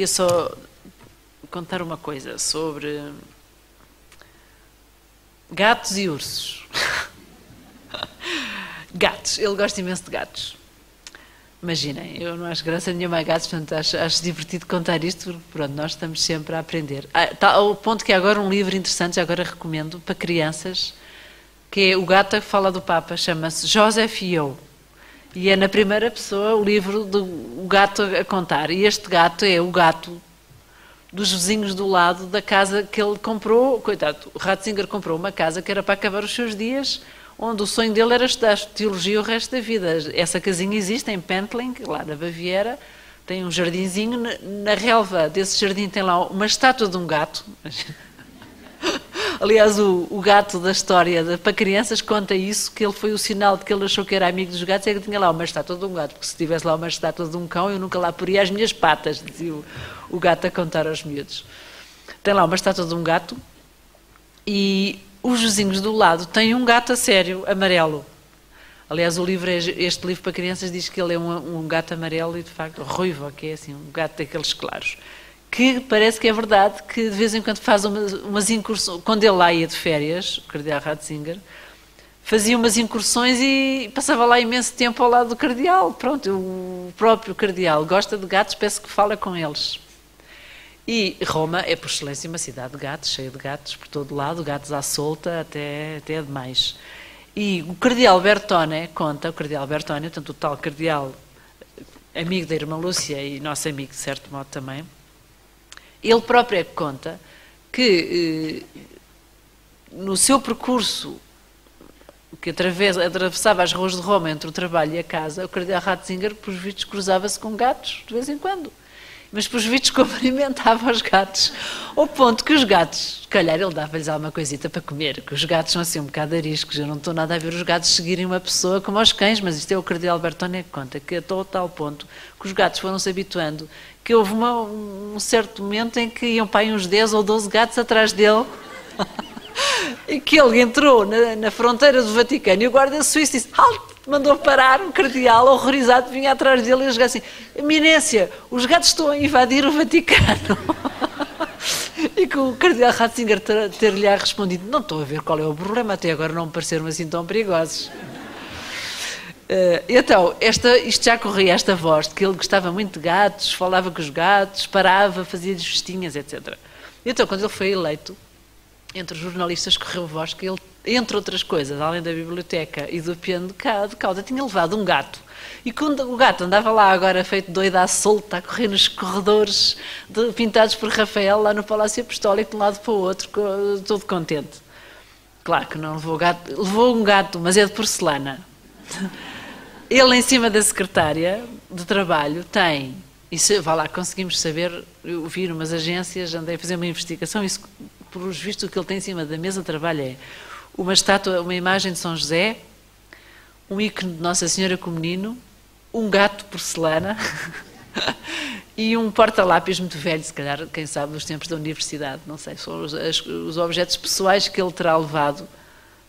queria só contar uma coisa sobre gatos e ursos. gatos, ele gosta imenso de gatos. Imaginem, eu não acho graça nenhuma a gatos, portanto acho, acho divertido contar isto, porque pronto, nós estamos sempre a aprender. Ah, tá, ao ponto que há agora um livro interessante, agora recomendo, para crianças, que é O Gato que Fala do Papa, chama-se Joseph e Eu. E é na primeira pessoa o livro do gato a contar. E este gato é o gato dos vizinhos do lado da casa que ele comprou. Coitado, o Ratzinger comprou uma casa que era para acabar os seus dias onde o sonho dele era estudar teologia o resto da vida. Essa casinha existe em Pentling, lá na Baviera, tem um jardinzinho, na relva desse jardim tem lá uma estátua de um gato. Aliás, o, o, gato da história de, para crianças conta isso, que ele foi o sinal de que ele achou que era amigo dos gatos, é que tinha lá uma estátua de um gato, porque se tivesse lá uma estátua de um cão, eu nunca lá poria as minhas patas, dizia o, o gato a contar aos miúdos. Tem lá uma estátua de um gato e os vizinhos do lado têm um gato a sério, amarelo. Aliás, o livro, é, este livro para crianças diz que ele é um, um, gato amarelo e, de facto, ruivo, que é assim, um gato daqueles claros. Que parece que é verdade que de vez em quando faz umas, umas incursões. Quando ele lá ia de férias, o cardeal Ratzinger, fazia umas incursões e passava lá imenso tempo ao lado do cardeal. Pronto, o próprio cardeal gosta de gatos, peço que fala com eles. E Roma é, por excelência, uma cidade de gatos, cheia de gatos por todo lado, gatos à solta, até, até demais. E o cardeal Bertone conta, o cardeal Bertone, portanto, o tal cardeal amigo da irmã Lúcia e nosso amigo, de certo modo, também, ele próprio é que conta que eh, no seu percurso que atravessa, atravessava as ruas de Roma entre o trabalho e a casa, o cardeal Ratzinger, por vistos, cruzava-se com gatos de vez em quando mas por vistos cumprimentava os gatos, ao ponto que os gatos, se calhar ele dava-lhes alguma coisita para comer, que os gatos são assim um bocado ariscos, eu não estou nada a ver os gatos seguirem uma pessoa como aos cães, mas isto é o Cardeal Bertone que conta, que até ao tal ponto que os gatos foram se habituando, que houve uma, um certo momento em que iam para aí uns 10 ou 12 gatos atrás dele, e que ele entrou na, na fronteira do Vaticano e o guarda suíço disse, halt! Mandou parar, o cardeal, horrorizado, vinha atrás dele e os gatos assim, eminência, os gatos estão a invadir o Vaticano. e que o cardeal Ratzinger ter-lhe respondido, não estou a ver qual é o problema, até agora não me pareceram assim tão perigosos. Uh, então, esta, isto já corria esta voz de que ele gostava muito de gatos, falava com os gatos, parava, fazia-lhes festinhas, etc. Então, quando ele foi eleito, entre os jornalistas correu voz que ele entre outras coisas, além da biblioteca e do piano de cauda, tinha levado um gato. E quando o gato andava lá agora feito doido à solta, a correr nos corredores de, pintados por Rafael, lá no Palácio Apostólico, de um lado para o outro, todo contente. Claro que não levou gato, levou um gato, mas é de porcelana. Ele em cima da secretária de trabalho tem, se, vá lá, conseguimos saber, eu vi umas agências, andei a fazer uma investigação, isso, por os vistos o que ele tem em cima da mesa de trabalho é uma estátua, uma imagem de São José, um ícone de Nossa Senhora com menino, um gato porcelana e um porta-lápis muito velho, se calhar, quem sabe, dos tempos da universidade, não sei, são os, os objetos pessoais que ele terá levado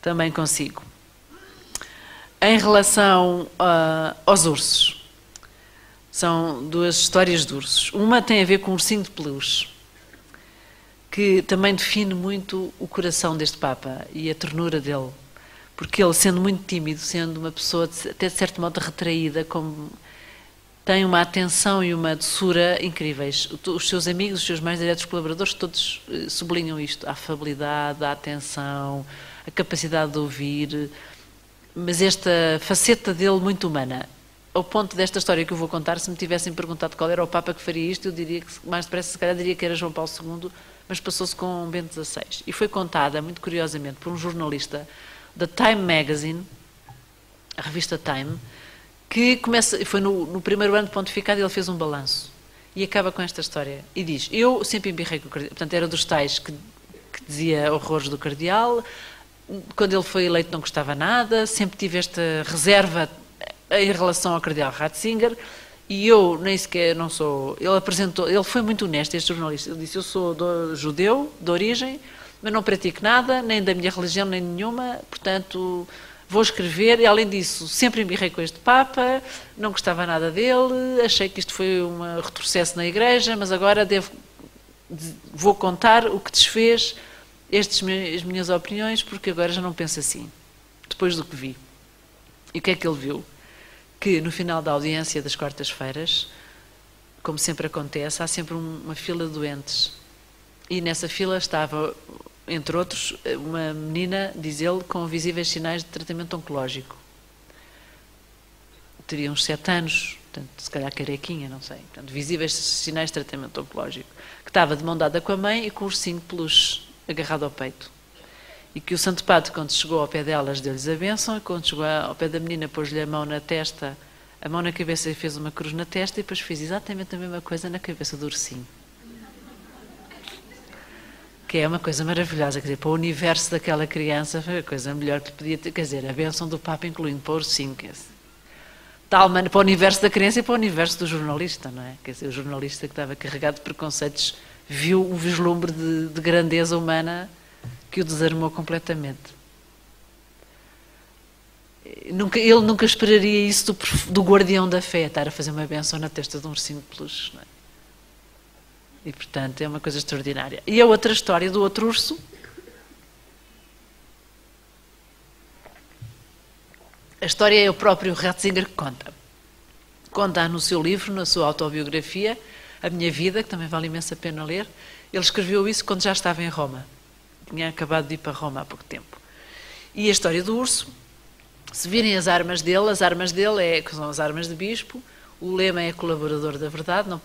também consigo. Em relação uh, aos ursos, são duas histórias de ursos. Uma tem a ver com um ursinho de peluche que também define muito o coração deste Papa e a ternura dele. Porque ele, sendo muito tímido, sendo uma pessoa até de certo modo retraída, como tem uma atenção e uma doçura incríveis. Os seus amigos, os seus mais diretos colaboradores, todos eh, sublinham isto: a afabilidade, a atenção, a capacidade de ouvir, mas esta faceta dele muito humana. Ao ponto desta história que eu vou contar, se me tivessem perguntado qual era o Papa que faria isto, eu diria que, mais depressa, se calhar, diria que era João Paulo II, mas passou-se com Bento XVI. E foi contada, muito curiosamente, por um jornalista da Time Magazine, a revista Time, que começa, foi no, no primeiro ano de pontificado ele fez um balanço. E acaba com esta história. E diz, eu sempre embirrei com o cardeal, portanto era dos tais que, que dizia horrores do cardeal, quando ele foi eleito não gostava nada, sempre tive esta reserva em relação ao cardeal Ratzinger, e eu nem sequer não sou. Ele apresentou, ele foi muito honesto, este jornalista. Ele disse: Eu sou do, judeu, de origem, mas não pratico nada, nem da minha religião, nem nenhuma, portanto, vou escrever, e além disso, sempre embirrei com este Papa, não gostava nada dele, achei que isto foi um retrocesso na Igreja, mas agora devo, vou contar o que desfez estas as minhas opiniões, porque agora já não penso assim, depois do que vi. E o que é que ele viu? Que no final da audiência das quartas-feiras, como sempre acontece, há sempre uma fila de doentes. E nessa fila estava entre outros, uma menina, diz ele, com visíveis sinais de tratamento oncológico. Teria uns sete anos, portanto, se calhar carequinha, não sei. Portanto, visíveis sinais de tratamento oncológico. Que estava de mão dada com a mãe e com o de peluche agarrado ao peito. E que o Santo Padre, quando chegou ao pé delas, deu-lhes a bênção, e quando chegou ao pé da menina, pôs-lhe a mão na testa, a mão na cabeça e fez uma cruz na testa, e depois fez exatamente a mesma coisa na cabeça do ursinho que é uma coisa maravilhosa, quer dizer, para o universo daquela criança foi a coisa melhor que podia ter, quer dizer, a bênção do Papa incluindo para o ursinho, quer dizer, tal para o universo da criança e para o universo do jornalista, não é? Quer dizer, o jornalista que estava carregado de preconceitos viu um vislumbre de, de grandeza humana que o desarmou completamente. Nunca, ele nunca esperaria isso do, do, guardião da fé, estar a fazer uma benção na testa de um ursinho de peluche. É? E, portanto, é uma coisa extraordinária. E a outra história do outro urso. A história é o próprio Ratzinger que conta. Conta no seu livro, na sua autobiografia, A Minha Vida, que também vale imensa pena ler. Ele escreveu isso quando já estava em Roma. Tinha acabado de ir para Roma há pouco tempo. E a história do urso, se virem as armas dele, as armas dele é, são as armas de bispo, o lema é colaborador da verdade, não